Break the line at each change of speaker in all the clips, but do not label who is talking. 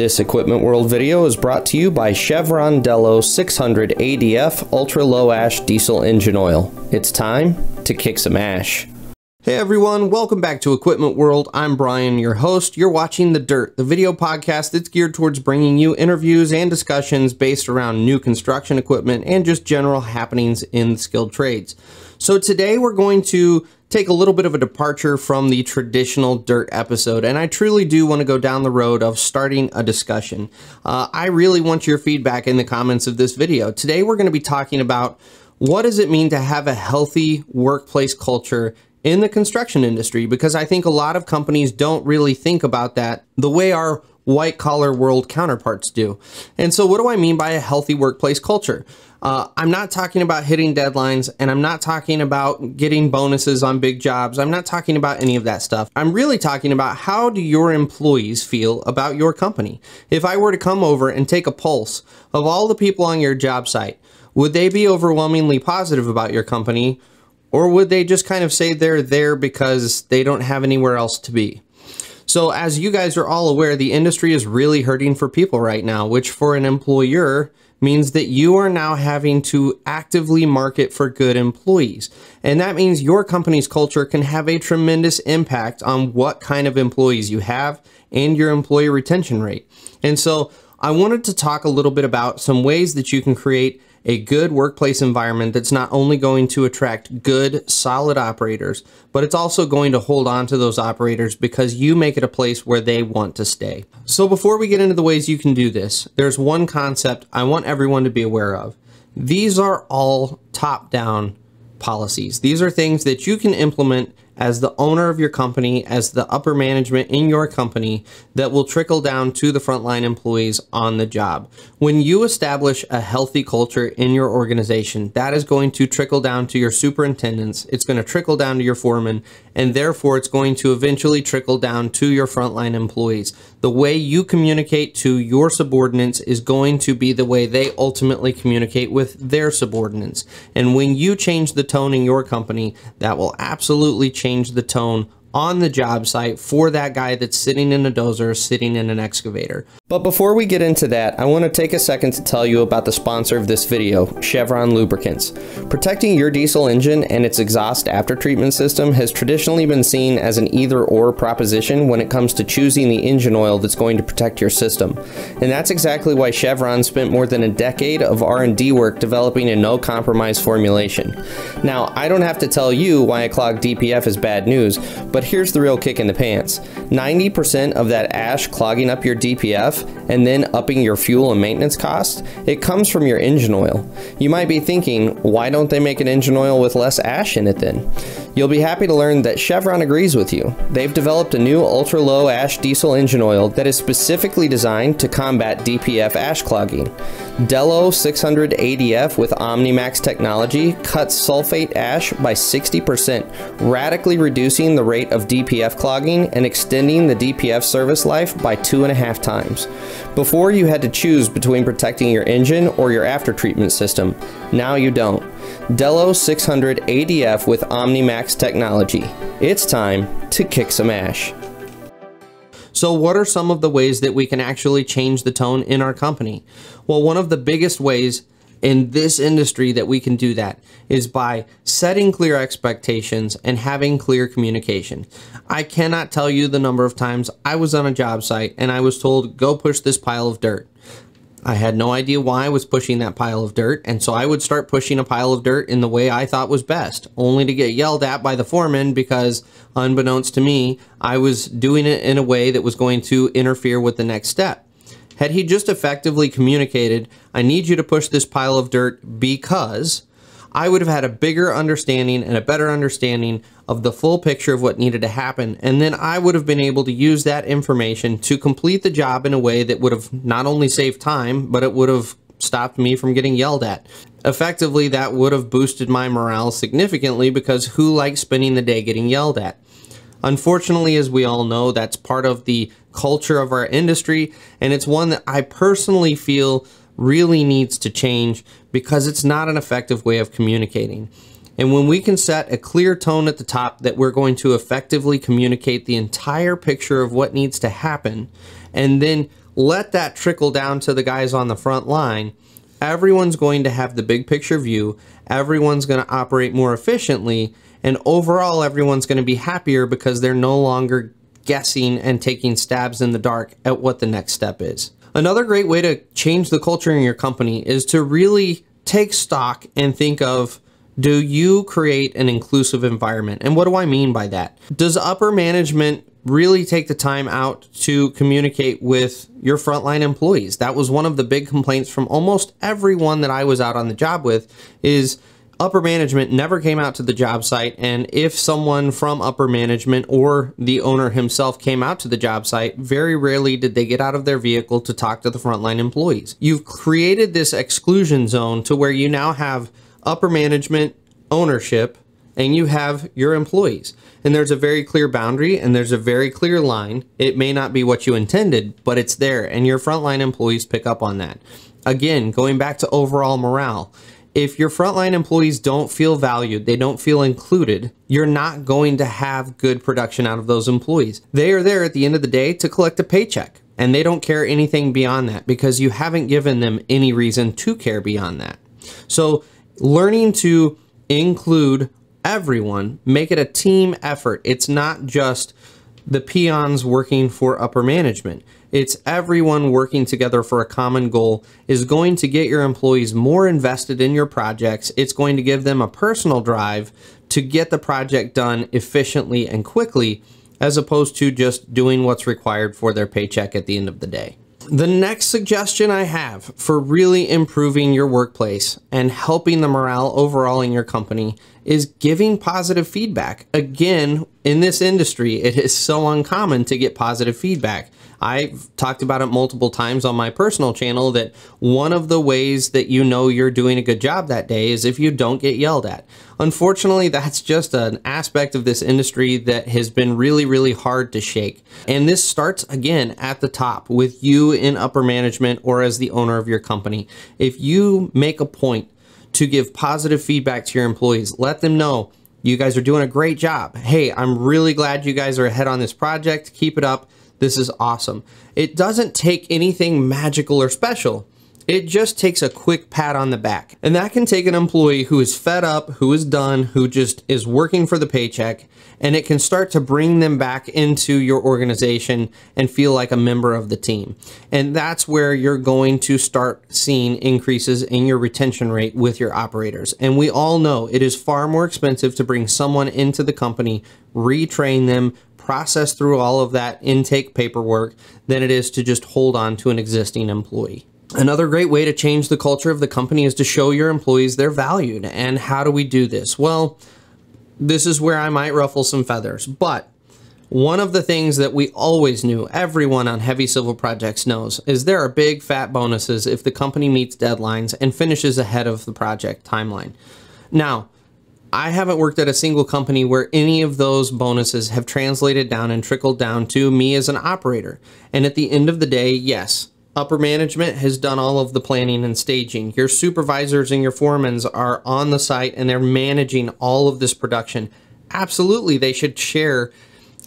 This Equipment World video is brought to you by Chevron Delo 600 ADF Ultra Low Ash Diesel Engine Oil. It's time to kick some ash. Hey everyone, welcome back to Equipment World. I'm Brian, your host. You're watching The Dirt, the video podcast that's geared towards bringing you interviews and discussions based around new construction equipment and just general happenings in the skilled trades. So today we're going to take a little bit of a departure from the traditional dirt episode, and I truly do want to go down the road of starting a discussion. Uh, I really want your feedback in the comments of this video. Today we're going to be talking about what does it mean to have a healthy workplace culture in the construction industry because I think a lot of companies don't really think about that the way our white collar world counterparts do. And so, what do I mean by a healthy workplace culture? Uh, I'm not talking about hitting deadlines and I'm not talking about getting bonuses on big jobs. I'm not talking about any of that stuff. I'm really talking about how do your employees feel about your company? If I were to come over and take a pulse of all the people on your job site, would they be overwhelmingly positive about your company? Or would they just kind of say they're there because they don't have anywhere else to be? So, as you guys are all aware, the industry is really hurting for people right now, which for an employer means that you are now having to actively market for good employees. And that means your company's culture can have a tremendous impact on what kind of employees you have and your employee retention rate. And so, I wanted to talk a little bit about some ways that you can create a good workplace environment that's not only going to attract good, solid operators, but it's also going to hold on to those operators because you make it a place where they want to stay. So before we get into the ways you can do this, there's one concept I want everyone to be aware of. These are all top-down policies. These are things that you can implement as the owner of your company, as the upper management in your company that will trickle down to the frontline employees on the job. When you establish a healthy culture in your organization, that is going to trickle down to your superintendents, it's going to trickle down to your foreman, and therefore it's going to eventually trickle down to your frontline employees. The way you communicate to your subordinates is going to be the way they ultimately communicate with their subordinates. And when you change the tone in your company, that will absolutely change the tone on the job site for that guy that's sitting in a dozer, sitting in an excavator. But before we get into that, I want to take a second to tell you about the sponsor of this video, Chevron Lubricants. Protecting your diesel engine and its exhaust after treatment system has traditionally been seen as an either or proposition when it comes to choosing the engine oil that's going to protect your system. And that's exactly why Chevron spent more than a decade of R&D work developing a no compromise formulation. Now, I don't have to tell you why a clogged DPF is bad news, but but here's the real kick in the pants 90% of that ash clogging up your DPF and then upping your fuel and maintenance costs, it comes from your engine oil. You might be thinking, why don't they make an engine oil with less ash in it then? You'll be happy to learn that Chevron agrees with you. They've developed a new ultra low ash diesel engine oil that is specifically designed to combat DPF ash clogging. Delo 600 ADF with OmniMax technology cuts sulfate ash by 60%, radically reducing the rate of DPF clogging and extending the DPF service life by two and a half times. Before you had to choose between protecting your engine or your after treatment system. Now you don't. Delo 600 ADF with OmniMax technology. It's time to kick some ash. So what are some of the ways that we can actually change the tone in our company? Well, one of the biggest ways in this industry that we can do that is by setting clear expectations and having clear communication. I cannot tell you the number of times I was on a job site and I was told, go push this pile of dirt. I had no idea why I was pushing that pile of dirt, and so I would start pushing a pile of dirt in the way I thought was best, only to get yelled at by the foreman because, unbeknownst to me, I was doing it in a way that was going to interfere with the next step. Had he just effectively communicated, I need you to push this pile of dirt because I would have had a bigger understanding and a better understanding of the full picture of what needed to happen. And then I would have been able to use that information to complete the job in a way that would have not only saved time, but it would have stopped me from getting yelled at. Effectively, that would have boosted my morale significantly because who likes spending the day getting yelled at? Unfortunately, as we all know, that's part of the culture of our industry, and it's one that I personally feel really needs to change because it's not an effective way of communicating. And when we can set a clear tone at the top that we're going to effectively communicate the entire picture of what needs to happen, and then let that trickle down to the guys on the front line, everyone's going to have the big picture view, everyone's going to operate more efficiently, and overall, everyone's going to be happier because they're no longer guessing and taking stabs in the dark at what the next step is. Another great way to change the culture in your company is to really take stock and think of do you create an inclusive environment? And what do I mean by that? Does upper management really take the time out to communicate with your frontline employees? That was one of the big complaints from almost everyone that I was out on the job with is upper management never came out to the job site and if someone from upper management or the owner himself came out to the job site very rarely did they get out of their vehicle to talk to the frontline employees you've created this exclusion zone to where you now have upper management ownership and you have your employees and there's a very clear boundary and there's a very clear line it may not be what you intended but it's there and your frontline employees pick up on that again going back to overall morale if your frontline employees don't feel valued, they don't feel included, you're not going to have good production out of those employees. They are there at the end of the day to collect a paycheck and they don't care anything beyond that because you haven't given them any reason to care beyond that. So learning to include everyone, make it a team effort. It's not just the peons working for upper management. It's everyone working together for a common goal is going to get your employees more invested in your projects. It's going to give them a personal drive to get the project done efficiently and quickly, as opposed to just doing what's required for their paycheck at the end of the day. The next suggestion I have for really improving your workplace and helping the morale overall in your company is giving positive feedback. Again, in this industry, it is so uncommon to get positive feedback. I've talked about it multiple times on my personal channel that one of the ways that you know you're doing a good job that day is if you don't get yelled at. Unfortunately, that's just an aspect of this industry that has been really, really hard to shake. And this starts again at the top with you in upper management or as the owner of your company. If you make a point to give positive feedback to your employees, let them know you guys are doing a great job. Hey, I'm really glad you guys are ahead on this project. Keep it up. This is awesome. It doesn't take anything magical or special. It just takes a quick pat on the back. And that can take an employee who is fed up, who is done, who just is working for the paycheck, and it can start to bring them back into your organization and feel like a member of the team. And that's where you're going to start seeing increases in your retention rate with your operators. And we all know it is far more expensive to bring someone into the company, retrain them, process through all of that intake paperwork than it is to just hold on to an existing employee. Another great way to change the culture of the company is to show your employees they're valued. And how do we do this? Well, this is where I might ruffle some feathers, but one of the things that we always knew, everyone on heavy civil projects knows, is there are big fat bonuses if the company meets deadlines and finishes ahead of the project timeline. Now, I haven't worked at a single company where any of those bonuses have translated down and trickled down to me as an operator. And at the end of the day, yes, upper management has done all of the planning and staging. Your supervisors and your foremans are on the site and they're managing all of this production. Absolutely, they should share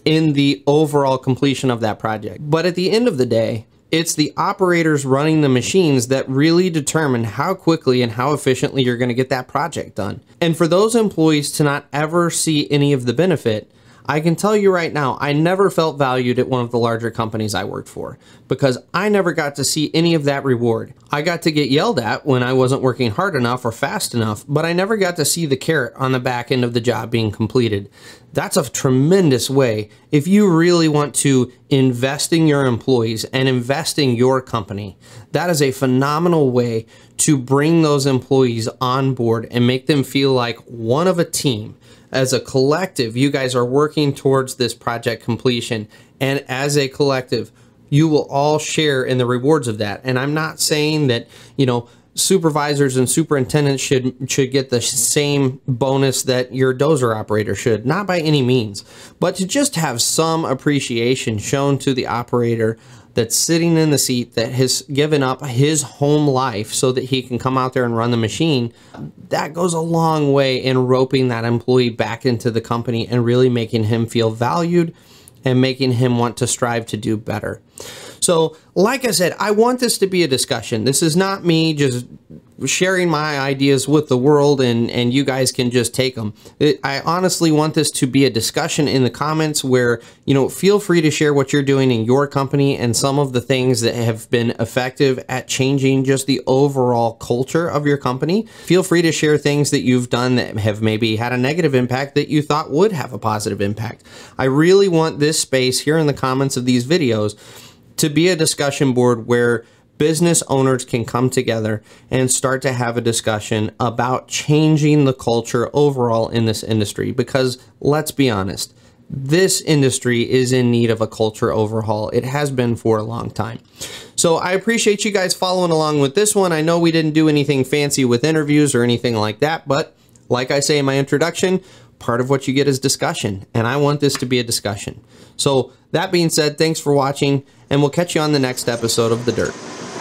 in the overall completion of that project. But at the end of the day, it's the operators running the machines that really determine how quickly and how efficiently you're going to get that project done. And for those employees to not ever see any of the benefit, I can tell you right now, I never felt valued at one of the larger companies I worked for because I never got to see any of that reward. I got to get yelled at when I wasn't working hard enough or fast enough, but I never got to see the carrot on the back end of the job being completed. That's a tremendous way if you really want to invest in your employees and invest in your company. That is a phenomenal way to bring those employees on board and make them feel like one of a team as a collective, you guys are working towards this project completion. And as a collective, you will all share in the rewards of that. And I'm not saying that, you know, supervisors and superintendents should should get the same bonus that your dozer operator should not by any means but to just have some appreciation shown to the operator that's sitting in the seat that has given up his home life so that he can come out there and run the machine, that goes a long way in roping that employee back into the company and really making him feel valued and making him want to strive to do better. So, like I said, I want this to be a discussion. This is not me just sharing my ideas with the world and and you guys can just take them. It, I honestly want this to be a discussion in the comments where, you know, feel free to share what you're doing in your company and some of the things that have been effective at changing just the overall culture of your company. Feel free to share things that you've done that have maybe had a negative impact that you thought would have a positive impact. I really want this space here in the comments of these videos to be a discussion board where business owners can come together and start to have a discussion about changing the culture overall in this industry. Because let's be honest, this industry is in need of a culture overhaul. It has been for a long time. So I appreciate you guys following along with this one. I know we didn't do anything fancy with interviews or anything like that, but like I say in my introduction, part of what you get is discussion, and I want this to be a discussion. So that being said, thanks for watching, and we'll catch you on the next episode of The Dirt.